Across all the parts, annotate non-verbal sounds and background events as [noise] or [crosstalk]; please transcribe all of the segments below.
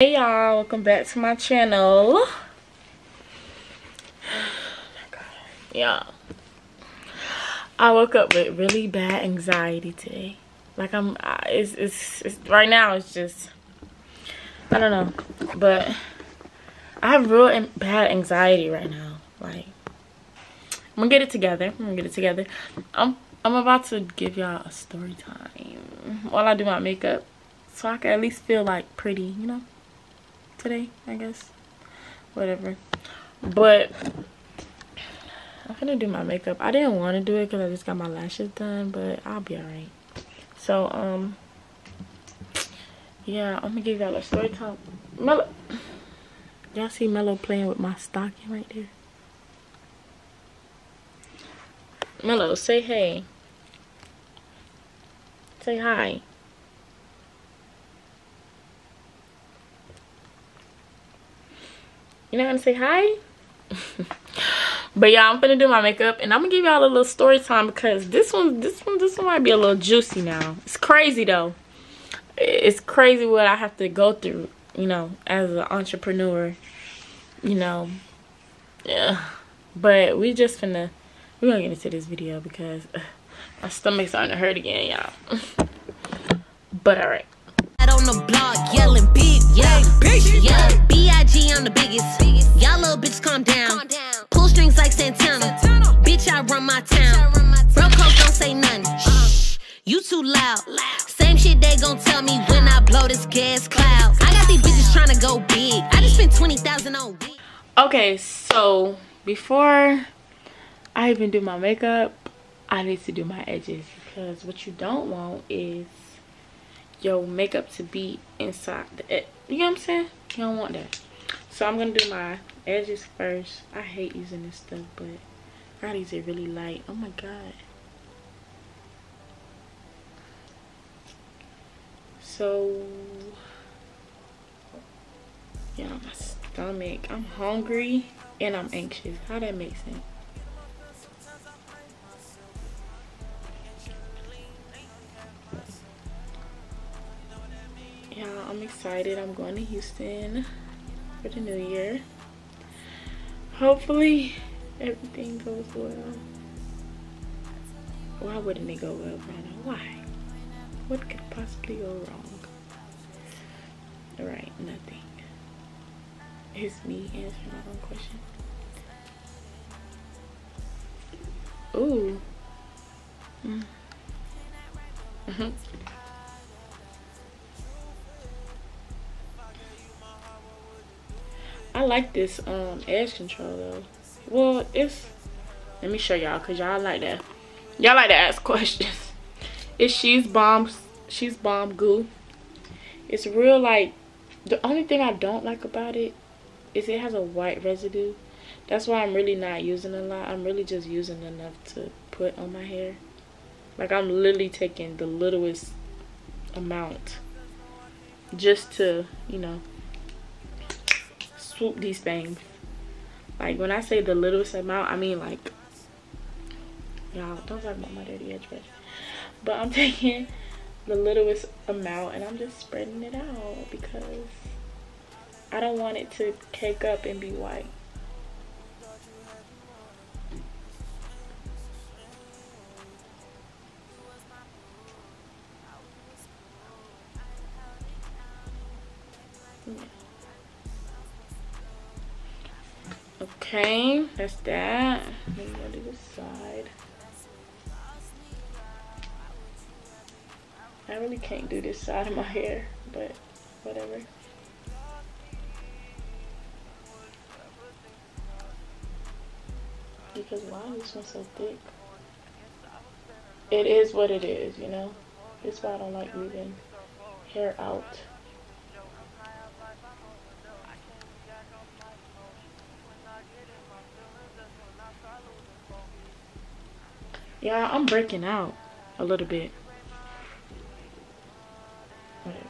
Hey y'all, welcome back to my channel. Oh, yeah. I woke up with really bad anxiety today. Like I'm, it's, it's, it's, right now it's just, I don't know. But I have real bad anxiety right now. Like, I'm gonna get it together. I'm gonna get it together. I'm, I'm about to give y'all a story time while I do my makeup. So I can at least feel like pretty, you know? Today, I guess. Whatever. But I'm gonna do my makeup. I didn't want to do it because I just got my lashes done, but I'll be alright. So, um, yeah, I'm gonna give y'all a story time. Mellow, y'all see Mellow playing with my stocking right there? Mellow, say hey. Say hi. You're not gonna say hi? [laughs] but yeah, I'm gonna do my makeup and I'm gonna give y'all a little story time because this one, this one, this one might be a little juicy now. It's crazy though. It's crazy what I have to go through, you know, as an entrepreneur, you know. Yeah. But we just finna, we're gonna get into this video because uh, my stomach's starting to hurt again, y'all. [laughs] but alright on the block yelling big, yeah. Yeah, B.I.G. I'm the biggest. Y'all little bitch calm down. Pull strings like Santana. Bitch, I run my town. Bro, coach don't say nothing. Uh-huh. Shh, you too loud. Same shit they gon' tell me when I blow this gas cloud. I got these bitches trying to go big. I just spent 20000 on Okay, so before I even do my makeup, I need to do my edges because what you don't want is your makeup to be inside the you know what i'm saying? You don't want that. So i'm gonna do my edges first. I hate using this stuff but i use it really light. Oh my god. So yeah my stomach. I'm hungry and i'm anxious. How that make sense I'm excited. I'm going to Houston for the new year. Hopefully everything goes well. Why wouldn't it go well, Brianna? Why? What could possibly go wrong? Alright, nothing. It's me answering my own question. Ooh. Mm -hmm. [laughs] I like this um edge control though. Well, it's let me show y'all because y'all like that. Y'all like to ask [laughs] questions. It's she's bomb she's bomb goo. It's real like the only thing I don't like about it is it has a white residue. That's why I'm really not using a lot. I'm really just using enough to put on my hair. Like I'm literally taking the littlest amount just to, you know, swoop these things. Like when i say the littlest amount i mean like y'all don't talk about my dirty edge but i'm [laughs] taking the littlest amount and i'm just spreading it out because i don't want it to cake up and be white Okay, that's that. Maybe I'll do this side. I really can't do this side of my hair, but whatever. Because why is this one so thick? It is what it is, you know? That's why I don't like leaving hair out. Yeah, I'm breaking out a little bit. Whatever.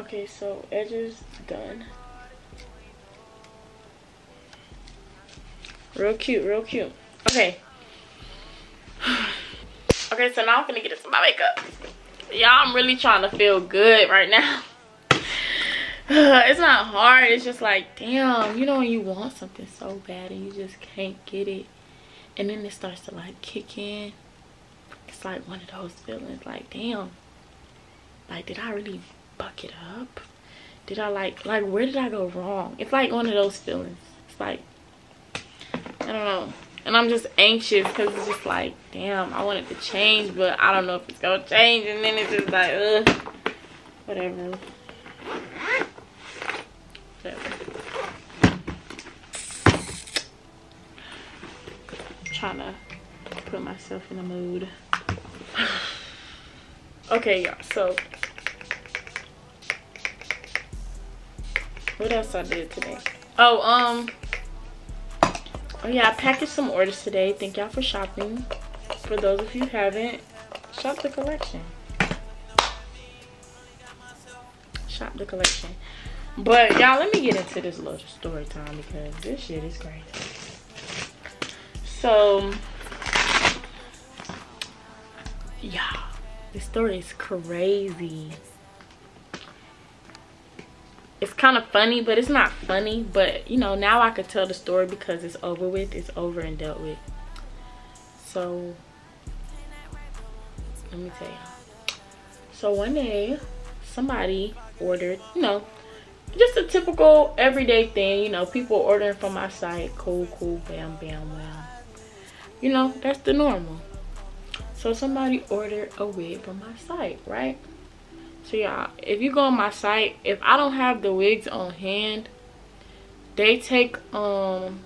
Okay, so edges done. Real cute, real cute. Okay. [sighs] okay, so now I'm gonna get into my makeup. Y'all, I'm really trying to feel good right now. [sighs] it's not hard it's just like damn you know you want something so bad and you just can't get it and then it starts to like kick in. It's like one of those feelings like damn. Like did i really buck it up? Did i like like where did i go wrong? It's like one of those feelings. It's like i don't know. And i'm just anxious because it's just like damn i want it to change but i don't know if it's gonna change. And then it's just like ugh whatever trying to put myself in a mood. [sighs] okay, y'all. So, what else I did today? Oh, um, oh yeah, I packaged some orders today. Thank y'all for shopping. For those of you who haven't, shop the collection. Shop the collection. But y'all, let me get into this little story time because this shit is crazy. So, yeah, this story is crazy. It's kind of funny, but it's not funny. But, you know, now I could tell the story because it's over with. It's over and dealt with. So, let me tell you. So, one day, somebody ordered, you know, just a typical everyday thing. You know, people ordering from my site. Cool, cool, bam, bam, bam you know that's the normal. So somebody ordered a wig from my site right? So y'all if you go on my site if i don't have the wigs on hand they take um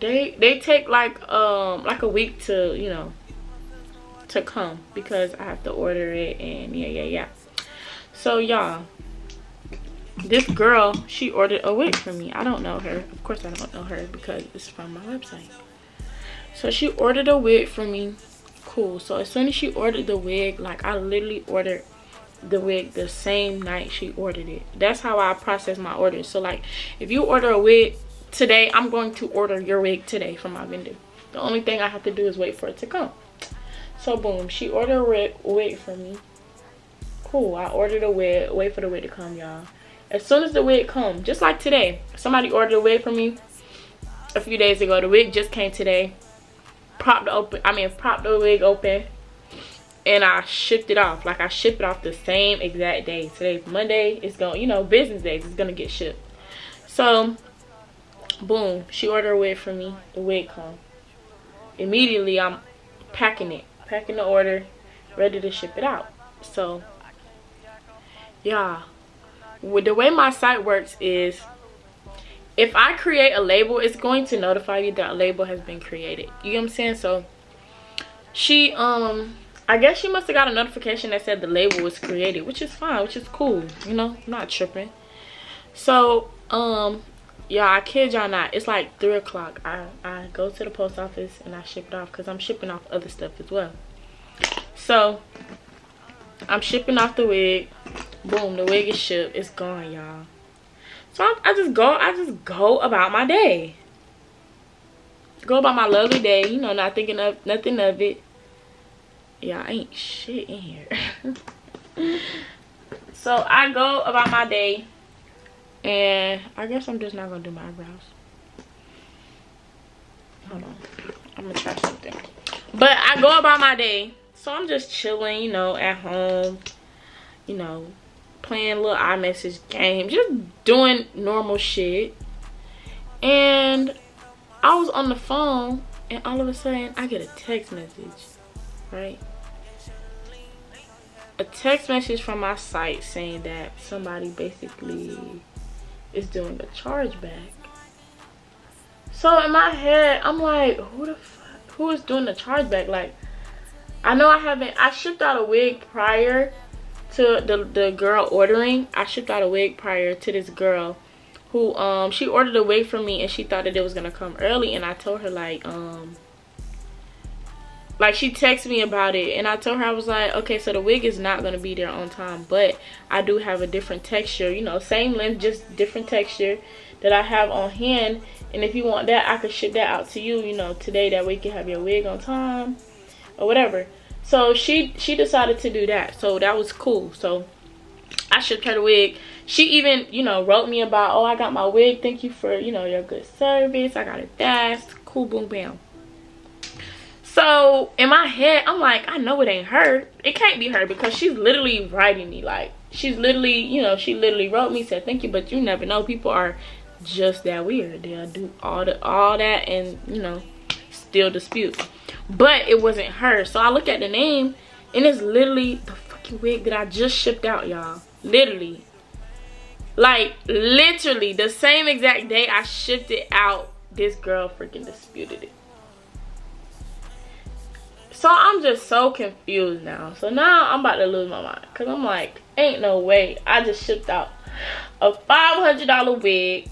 they they take like um like a week to you know to come because i have to order it and yeah yeah yeah. So y'all this girl she ordered a wig from me. I don't know her. Of course i don't know her because it's from my website. So she ordered a wig from me. Cool. So as soon as she ordered the wig like i literally ordered the wig the same night she ordered it. That's how i process my orders. So like if you order a wig today i'm going to order your wig today from my vendor. The only thing i have to do is wait for it to come. So boom. She ordered a wig, from me. Cool. I ordered a wig wait for the wig to come y'all as soon as the wig come just like today somebody ordered a wig from me a few days ago. The wig just came today. Propped open i mean propped the wig open and i shipped it off. Like i shipped it off the same exact day. Today's monday it's going you know business days it's gonna get shipped. So boom she ordered a wig from me. The wig come. Immediately i'm packing it packing the order ready to ship it out. So yeah the way my site works is if I create a label, it's going to notify you that a label has been created. You know what I'm saying? So she um I guess she must have got a notification that said the label was created, which is fine, which is cool, you know, not tripping. So um yeah, I kid y'all not. It's like three o'clock. I I go to the post office and I ship it off because I'm shipping off other stuff as well. So I'm shipping off the wig. Boom the wig is shipped. It's gone y'all. So I, I, just go i just go about my day. Go about my lovely day you know not thinking of nothing of it. Yeah I ain't shit in here. [laughs] So i go about my day and i guess i'm just not gonna do my eyebrows. Hold on. I'm gonna try something. But i go about my day so i'm just chilling you know at home you know playing little iMessage game, just doing normal shit. And I was on the phone and all of a sudden I get a text message, right? A text message from my site saying that somebody basically is doing a chargeback. So in my head, I'm like, who the fuck, who is doing the chargeback? Like, I know I haven't, I shipped out a wig prior to the, the girl ordering. I shipped out a wig prior to this girl who um she ordered a wig from me and she thought that it was gonna come early and i told her like um like she texted me about it and i told her i was like okay so the wig is not gonna be there on time but i do have a different texture you know same length just different texture that i have on hand. And if you want that i could ship that out to you you know today that way you can have your wig on time or whatever So she she decided to do that. So that was cool. So I shipped her the wig. She even, you know, wrote me about, oh, I got my wig. Thank you for, you know, your good service. I got it fast. Cool, boom, bam. So in my head, I'm like, I know it ain't her. It can't be her because she's literally writing me. Like, she's literally, you know, she literally wrote me, said, thank you, but you never know. People are just that weird. They'll do all the all that and, you know, still dispute but it wasn't her. So i look at the name and it's literally the fucking wig that i just shipped out y'all. Literally. Like literally the same exact day i shipped it out this girl freaking disputed it. So i'm just so confused now. So now i'm about to lose my mind because i'm like ain't no way. I just shipped out a $500 wig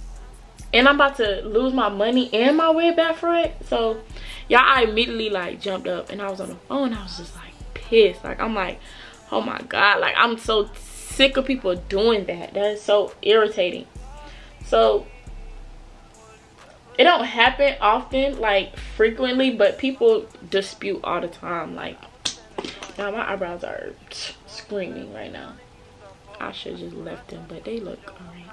and i'm about to lose my money and my wig back for it. So y'all i immediately like jumped up and i was on the phone. I was just like pissed. Like i'm like oh my god. Like i'm so sick of people doing that. That is so irritating. So it don't happen often like frequently but people dispute all the time. Like now my eyebrows are screaming right now. I should just left them but they look alright.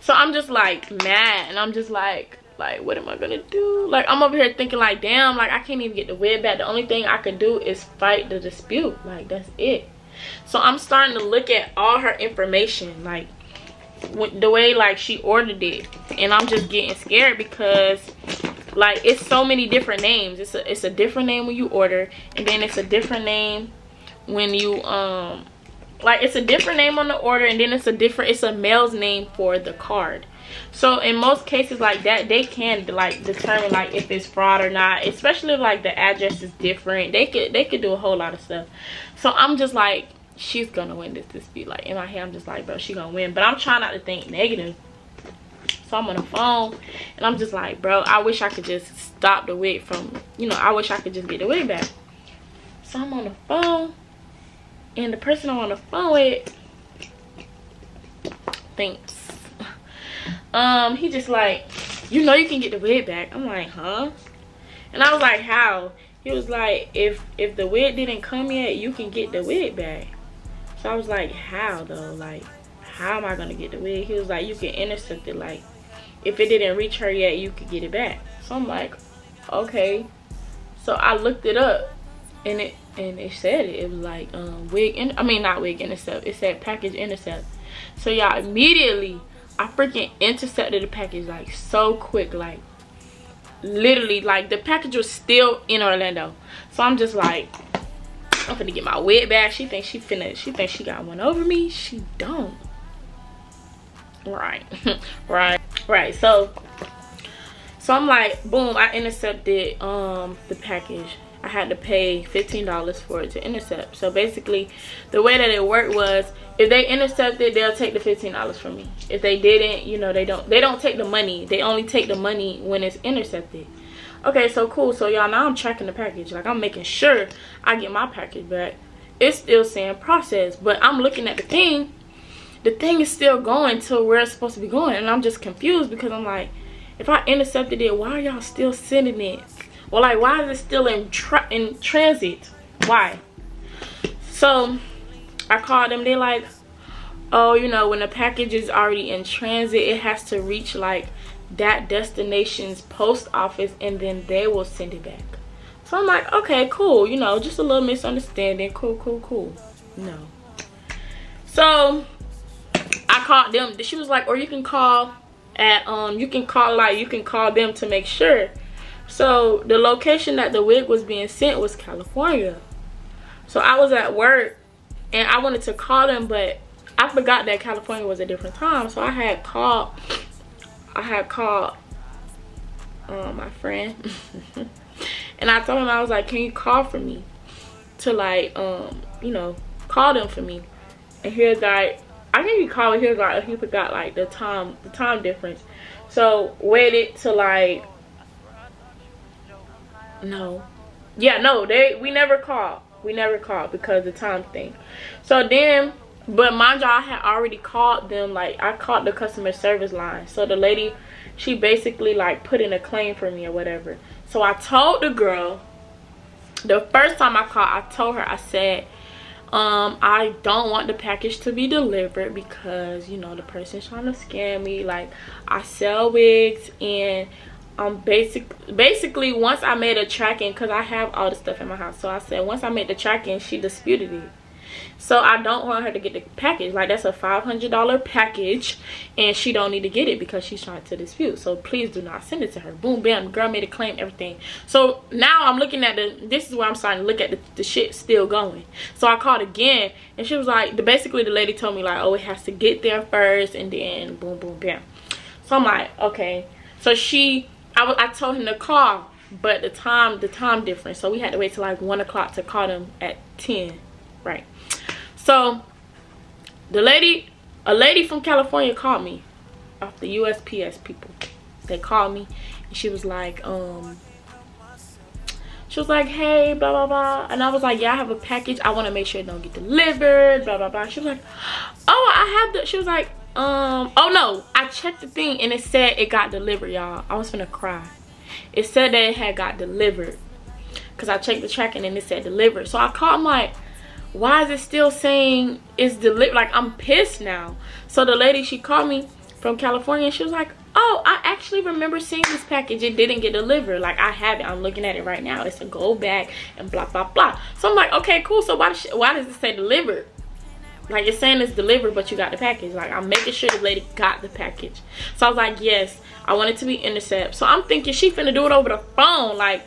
So i'm just like mad and i'm just like like what am i gonna do? Like i'm over here thinking like damn like i can't even get the wig back. The only thing i could do is fight the dispute. Like that's it. So i'm starting to look at all her information like the way like she ordered it. And i'm just getting scared because like it's so many different names. It's a it's a different name when you order and then it's a different name when you um like it's a different name on the order and then it's a different it's a male's name for the card. So in most cases like that they can like determine like if it's fraud or not. Especially if like the address is different. They could they could do a whole lot of stuff. So i'm just like she's gonna win this dispute. Like in my head i'm just like bro she gonna win. But i'm trying not to think negative. So i'm on the phone and i'm just like bro i wish i could just stop the wig from you know i wish i could just get the wig back. So i'm on the phone and the person i'm on the phone with thinks um he just like you know you can get the wig back. I'm like huh? And i was like how? He was like if if the wig didn't come yet you can get the wig back. So i was like how though? Like how am i gonna get the wig? He was like you can intercept it. Like if it didn't reach her yet you could get it back. So i'm like okay. So i looked it up and it and it said it, it was like um wig in i mean not wig intercept it said package intercept. So y'all immediately I freaking intercepted the package like so quick like literally like the package was still in Orlando. So I'm just like I'm gonna get my wig back. She thinks she finna she thinks she got one over me. She don't. Right. [laughs] Right. Right. So so I'm like boom I intercepted um the package I had to pay $15 for it to intercept. So basically, the way that it worked was if they intercepted, they'll take the $15 from me. If they didn't, you know, they don't they don't take the money. They only take the money when it's intercepted. Okay, so cool. So y'all now I'm tracking the package. Like I'm making sure I get my package back. It's still saying process, but I'm looking at the thing. The thing is still going to where it's supposed to be going, and I'm just confused because I'm like, if I intercepted it, why are y'all still sending it? Well, like, why is it still in, tra in transit? Why? So, I called them. They like, oh, you know, when the package is already in transit, it has to reach, like, that destination's post office, and then they will send it back. So, I'm like, okay, cool. You know, just a little misunderstanding. Cool, cool, cool. No. So, I called them. She was like, or you can call at, um, you can call, like, you can call them to make sure so the location that the wig was being sent was California. So I was at work and I wanted to call them, but I forgot that California was a different time. So I had called, I had called uh, my friend [laughs] and I told him, I was like, can you call for me to like, um, you know, call them for me. And he was like, I think he called here's like, he forgot like the time, the time difference. So waited to like no. Yeah, no, they we never called. We never called because the time thing. So then but mind y'all I had already called them like I called the customer service line. So the lady she basically like put in a claim for me or whatever. So I told the girl the first time i called i told her i said um i don't want the package to be delivered because you know the person's trying to scam me like i sell wigs and um basic basically once i made a tracking because i have all the stuff in my house so i said once i made the tracking she disputed it. So i don't want her to get the package like that's a 500 dollar package and she don't need to get it because she's trying to dispute so please do not send it to her. Boom bam the girl made a claim everything. So now i'm looking at the this is where i'm starting to look at the, the shit still going. So i called again and she was like the basically the lady told me like oh it has to get there first and then boom boom bam. So i'm like okay. So she i, I told him to call but the time the time difference so we had to wait till like one o'clock to call them at 10 right so the lady, a lady from California called me off the USPS people. They called me and she was like, um, she was like, hey, blah, blah, blah. And I was like, yeah, I have a package. I want to make sure it don't get delivered, blah, blah, blah. She was like, oh, I have the, she was like, um, oh no, I checked the thing and it said it got delivered, y'all. I was gonna cry. It said that it had got delivered. Cause I checked the tracking and it said delivered. So I called, I'm like, why is it still saying it's delivered like i'm pissed now so the lady she called me from california and she was like oh i actually remember seeing this package it didn't get delivered like i have it i'm looking at it right now it's a gold bag and blah blah blah so i'm like okay cool so why does, why does it say delivered like it's saying it's delivered but you got the package like i'm making sure the lady got the package so i was like yes i want it to be intercept so i'm thinking she finna do it over the phone like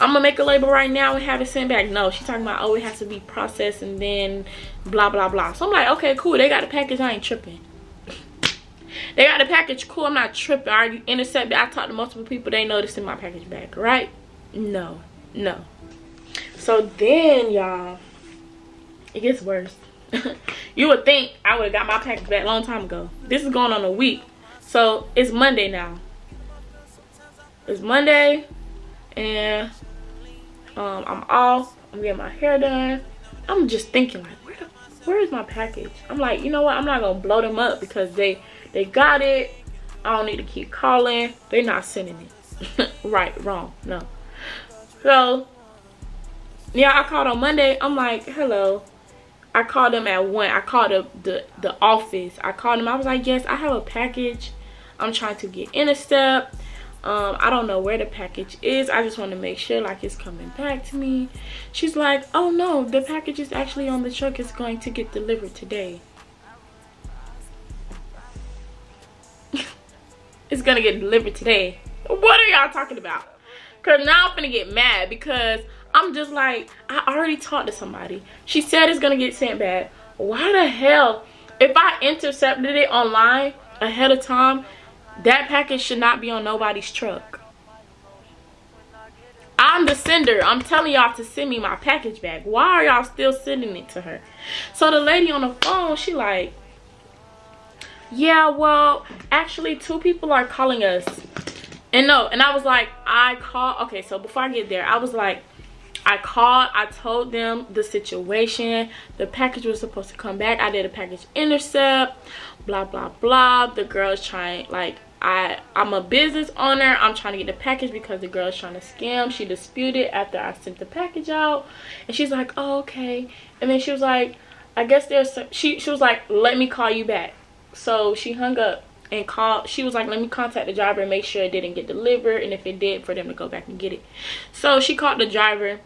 I'm gonna make a label right now and have it sent back. No, she's talking about, oh, it has to be processed and then blah, blah, blah. So I'm like, okay, cool. They got the package. I ain't tripping. [laughs] they got the package. Cool. I'm not tripping. I already intercepted. I talked to multiple people. They noticed in my package back, right? No, no. So then, y'all, it gets worse. [laughs] you would think I would have got my package back a long time ago. This is going on a week. So it's Monday now. It's Monday and um, I'm off. I'm getting my hair done. I'm just thinking like, where, where is my package? I'm like, you know what? I'm not gonna blow them up because they they got it. I don't need to keep calling. They're not sending it. [laughs] right, wrong, no. So yeah, I called on Monday. I'm like, hello. I called them at one. I called up the the office. I called them. I was like, yes, I have a package. I'm trying to get in Intercept um i don't know where the package is i just want to make sure like it's coming back to me she's like oh no the package is actually on the truck it's going to get delivered today [laughs] it's gonna get delivered today what are y'all talking about because now i'm gonna get mad because i'm just like i already talked to somebody she said it's gonna get sent back why the hell if i intercepted it online ahead of time that package should not be on nobody's truck. I'm the sender. I'm telling y'all to send me my package back. Why are y'all still sending it to her? So the lady on the phone, she like, yeah, well, actually two people are calling us. And no, and I was like, I call. Okay, so before I get there, I was like, I called, I told them the situation. The package was supposed to come back. I did a package intercept, blah, blah, blah. The girl's trying, like, I, I'm a business owner. I'm trying to get the package because the girl is trying to scam. She disputed after I sent the package out. And she's like, oh, okay. And then she was like, I guess there's some, she, she was like, let me call you back. So she hung up and called. She was like, let me contact the driver and make sure it didn't get delivered. And if it did, for them to go back and get it. So she called the driver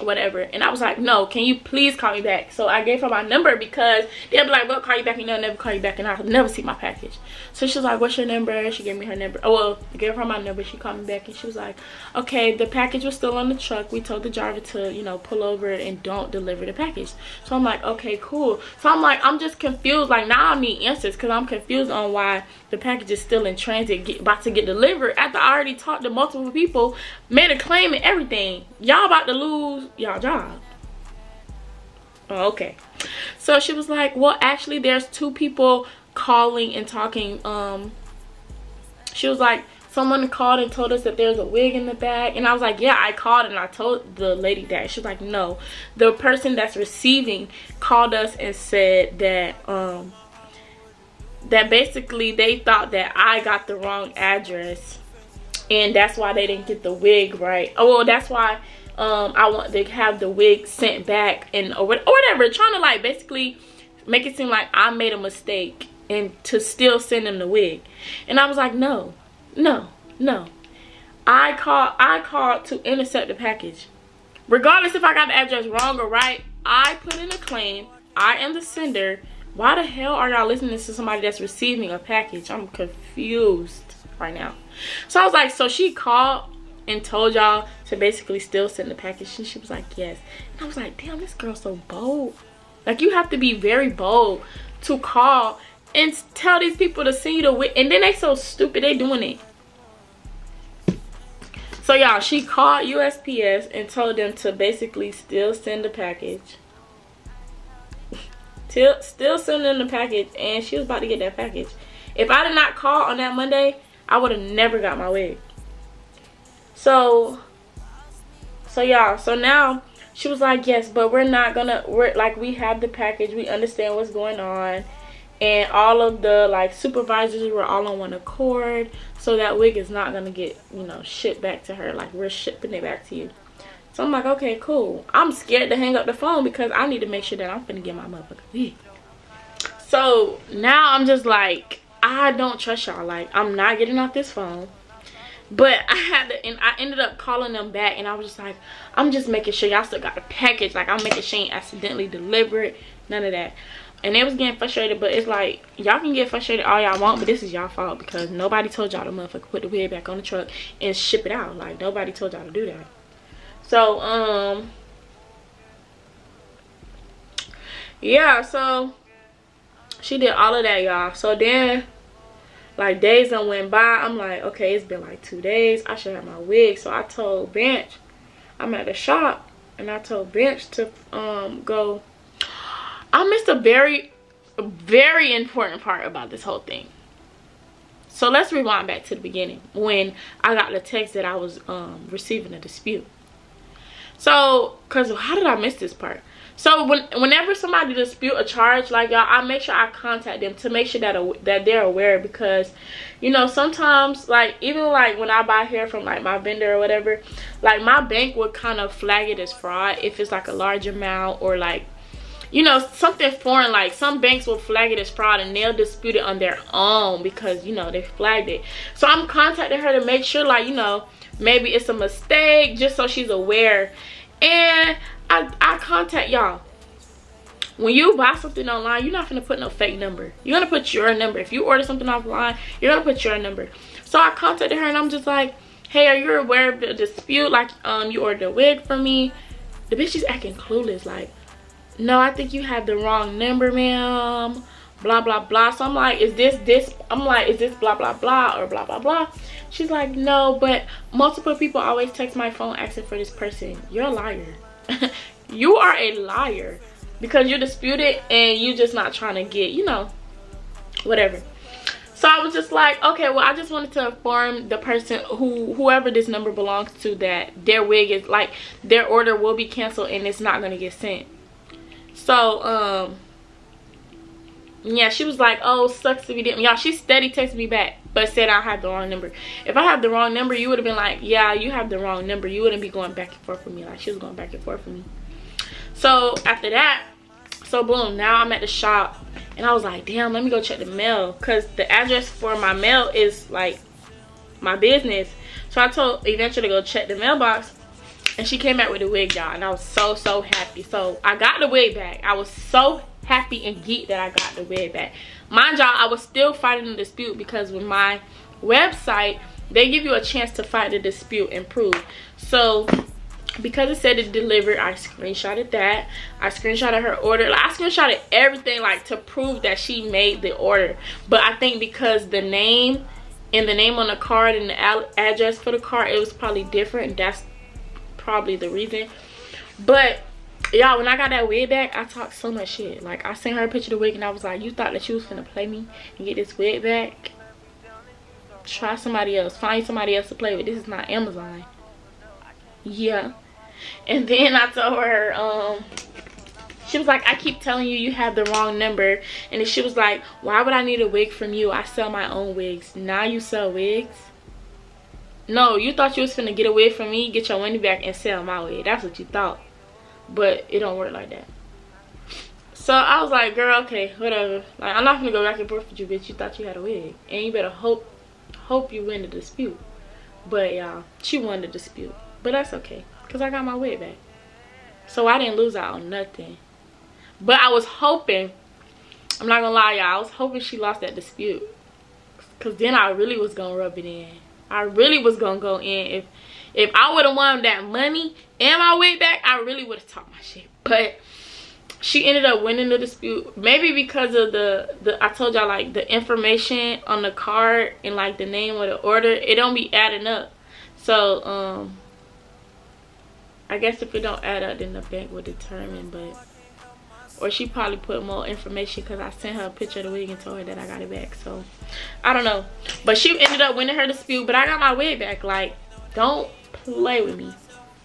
whatever. And i was like no can you please call me back? So i gave her my number because they'll be like we'll call you back and they'll never call you back. And i'll never see my package. So she was like what's your number? She gave me her number. Oh well I gave her my number. She called me back and she was like okay the package was still on the truck. We told the driver to you know pull over and don't deliver the package. So i'm like okay cool. So i'm like i'm just confused. Like now i need answers because i'm confused on why the package is still in transit get, about to get delivered after i already talked to multiple people made a claim and everything. Y'all about to lose y'all job. Oh, okay. So she was like well actually there's two people calling and talking um she was like someone called and told us that there's a wig in the bag and i was like yeah i called and i told the lady that. She was like no. The person that's receiving called us and said that um that basically they thought that i got the wrong address and that's why they didn't get the wig right. Oh well that's why um i want to have the wig sent back and or whatever trying to like basically make it seem like i made a mistake and to still send them the wig. And i was like no no no. I called i called to intercept the package. Regardless if i got the address wrong or right i put in a claim. I am the sender. Why the hell are y'all listening to somebody that's receiving a package? I'm confused right now. So i was like so she called and told y'all to basically still send the package. And she was like yes. And i was like damn this girl's so bold. Like you have to be very bold to call and tell these people to send you the wig and then they so stupid they doing it. So y'all she called usps and told them to basically still send the package. Still still sending the package and she was about to get that package. If i did not call on that monday i would have never got my wig so so y'all so now she was like yes but we're not gonna we're like we have the package we understand what's going on and all of the like supervisors were all on one accord so that wig is not gonna get you know shipped back to her like we're shipping it back to you so I'm like, okay, cool. I'm scared to hang up the phone because I need to make sure that I'm finna get my motherfucking wig. So now I'm just like, I don't trust y'all. Like, I'm not getting off this phone. But I had to, and I ended up calling them back, and I was just like, I'm just making sure y'all still got the package. Like, I'm making sure ain't accidentally delivered. None of that. And they was getting frustrated, but it's like, y'all can get frustrated all y'all want, but this is y'all fault because nobody told y'all to motherfucker put the wig back on the truck and ship it out. Like, nobody told y'all to do that. So, um, yeah, so she did all of that, y'all. So then, like, days done went by. I'm like, okay, it's been like two days. I should have my wig. So I told Bench, I'm at the shop, and I told Bench to um go. I missed a very, very important part about this whole thing. So let's rewind back to the beginning when I got the text that I was um, receiving a dispute. So, cause how did I miss this part? So when, whenever somebody dispute a charge, like y'all, I make sure I contact them to make sure that that they're aware because, you know, sometimes like even like when I buy hair from like my vendor or whatever, like my bank would kind of flag it as fraud if it's like a large amount or like, you know, something foreign. Like some banks will flag it as fraud and they'll dispute it on their own because you know they flagged it. So I'm contacting her to make sure like you know maybe it's a mistake just so she's aware. And i i contact y'all. When you buy something online you're not gonna put no fake number. You're gonna put your number. If you order something offline you're gonna put your number. So i contacted her and i'm just like hey are you aware of the dispute? Like um you ordered a wig from me? The bitch is acting clueless like no i think you have the wrong number ma'am blah blah blah. So i'm like is this this i'm like is this blah blah blah or blah blah blah? She's like no but multiple people always text my phone asking for this person. You're a liar. [laughs] You are a liar because you're disputed and you're just not trying to get you know whatever. So i was just like okay well i just wanted to inform the person who whoever this number belongs to that their wig is like their order will be canceled and it's not going to get sent. So um yeah she was like oh sucks if you didn't y'all she steady texted me back but said i had the wrong number. If i had the wrong number you would have been like yeah you have the wrong number. You wouldn't be going back and forth with me. Like she was going back and forth with me. So after that so boom now i'm at the shop and i was like damn let me go check the mail because the address for my mail is like my business. So i told eventually to go check the mailbox and she came back with a wig y'all and i was so so happy. So i got the wig back. I was so happy and geek that I got the wig back. Mind y'all, I was still fighting the dispute because with my website, they give you a chance to fight the dispute and prove. So because it said it delivered, I screenshotted that. I screenshotted her order. Like, I screenshotted everything like to prove that she made the order. But I think because the name and the name on the card and the address for the card, it was probably different. That's probably the reason. But y'all when i got that wig back i talked so much shit. Like i sent her a picture of the wig and i was like you thought that you was gonna play me and get this wig back? Try somebody else. Find somebody else to play with. This is not amazon. Yeah. And then i told her um she was like i keep telling you you have the wrong number. And she was like why would i need a wig from you? I sell my own wigs. Now you sell wigs? No, you thought you was finna get away from me, get your money back, and sell my wig. That's what you thought. But it don't work like that. So I was like, girl, okay, whatever. Like I'm not gonna go back and forth with you, bitch. You thought you had a wig, and you better hope, hope you win the dispute. But y'all, she won the dispute, but that's okay, cause I got my wig back. So I didn't lose out on nothing. But I was hoping, I'm not gonna lie, y'all, I was hoping she lost that dispute, cause then I really was gonna rub it in. I really was gonna go in if if I would have won that money and my wig back, I really would have talked my shit. But she ended up winning the dispute maybe because of the the i told y'all like the information on the card and like the name of the order. It don't be adding up. So um i guess if it don't add up then the bank will determine but or she probably put more information because i sent her a picture of the wig and told her that i got it back. So i don't know. But she ended up winning her dispute but i got my wig back. Like don't play with me.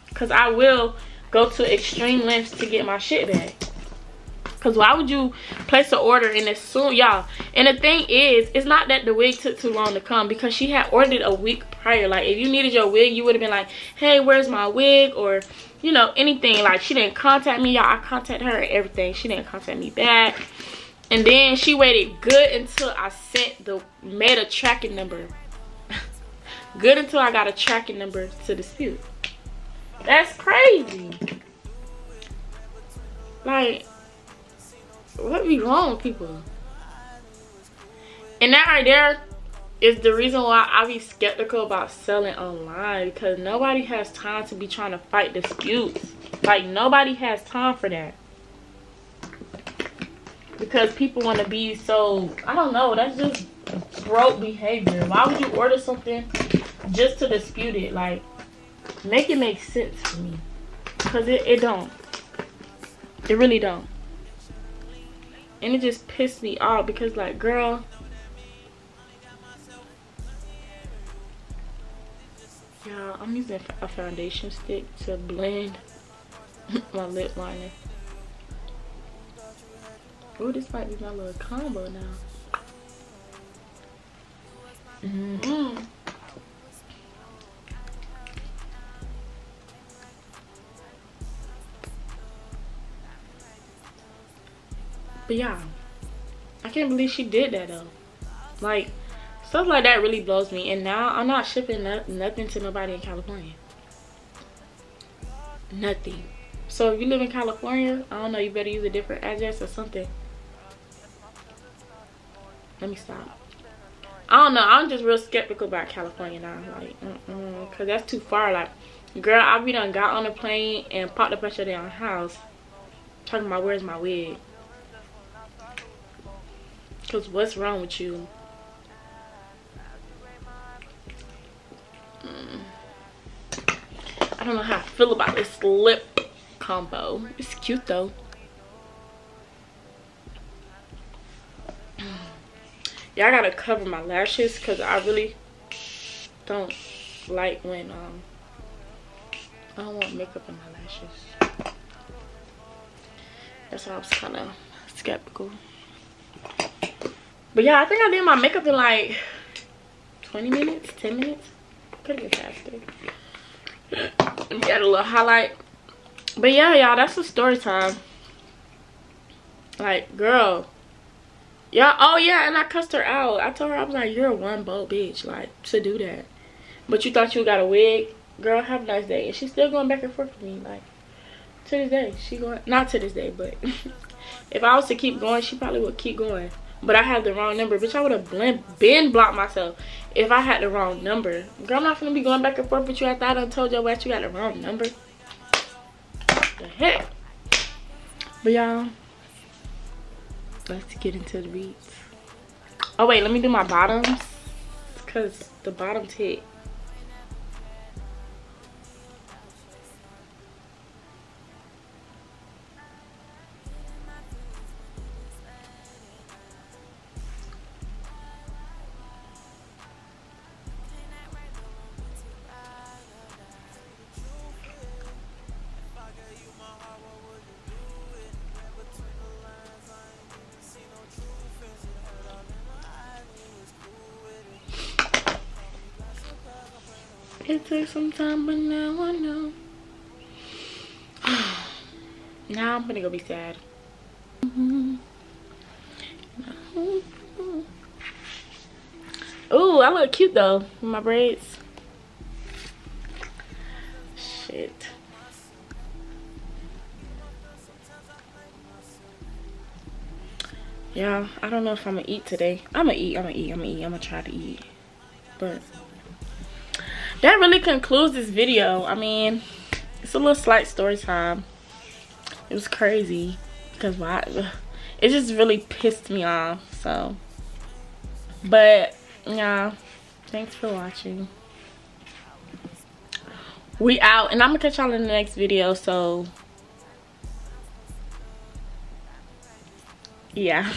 Because i will go to extreme lengths to get my shit back. Because why would you place an order and as soon y'all and the thing is it's not that the wig took too long to come because she had ordered a week prior. Like if you needed your wig you would have been like hey where's my wig? or you know anything. Like she didn't contact me y'all. I contacted her and everything. She didn't contact me back. And then she waited good until i sent the made a tracking number good until i got a tracking number to dispute that's crazy like what be wrong with people? And that right there is the reason why I be skeptical about selling online because nobody has time to be trying to fight disputes. Like nobody has time for that. Because people want to be so, I don't know, that's just broke behavior. Why would you order something just to dispute it? Like, make it make sense for me. Because it, it don't. It really don't and it just pissed me off because like girl yeah i'm using a foundation stick to blend [laughs] my lip liner oh this might be my little combo now mm -hmm. But yeah, I can't believe she did that though. Like, stuff like that really blows me. And now I'm not shipping no nothing to nobody in California. Nothing. So if you live in California, I don't know, you better use a different address or something. Let me stop. I don't know. I'm just real skeptical about California now. Like, mm -mm, cause that's too far. Like, girl, I be done got on a plane and popped up at your damn house, talking about where's my wig. Because what's wrong with you? Mm. I don't know how I feel about this lip combo. It's cute though. [clears throat] Yeah, I gotta cover my lashes because I really don't like when um I don't want makeup in my lashes. That's why I was kind of skeptical. But yeah, I think I did my makeup in like 20 minutes, 10 minutes. Could have been faster. Let add a little highlight. But yeah, y'all, that's the story time. Like, girl. Y'all, oh yeah, and I cussed her out. I told her, I was like, you're a one boat bitch, like, to do that. But you thought you got a wig? Girl, have a nice day. And she's still going back and forth with me, like, to this day. She going, not to this day, but [laughs] if I was to keep going, she probably would keep going but I had the wrong number. Bitch, I would have been blocked myself if I had the wrong number. Girl, I'm not gonna be going back and forth with you after I done told you what you got the wrong number. The heck? But y'all, let's get into the beats. Oh wait, let me do my bottoms. Cause the bottoms hit It took some time, but now I know. [sighs] now I'm gonna go be sad. Mm-hmm. Ooh, I look cute though with my braids. Shit. Yeah, I don't know if I'm gonna eat today. I'm gonna eat, I'm gonna eat, I'm gonna eat, I'm gonna try to eat. But that really concludes this video. I mean, it's a little slight story time. It was crazy because why? [sighs] It just really pissed me off. So, but yeah, thanks for watching. We out, and I'm gonna catch y'all in the next video. So, yeah.